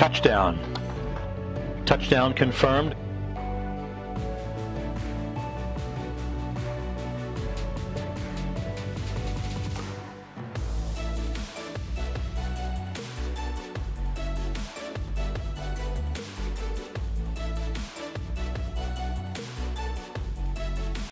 Touchdown. Touchdown confirmed.